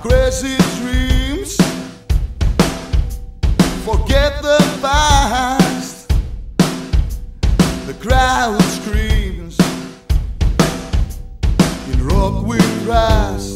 crazy dreams. Forget the past. The crowd screams. In rock we rise.